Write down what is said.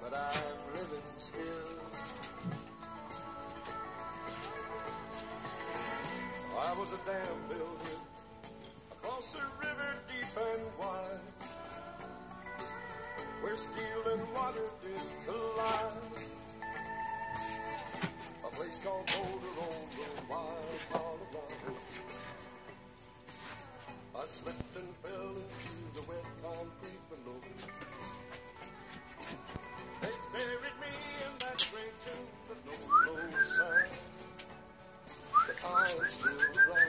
but I'm living still. I was a dam builder across a river deep and wide, where steel and water did collide. A place called Boulder on the wild Colorado. I slipped and fell into the wet concrete tomb, but no,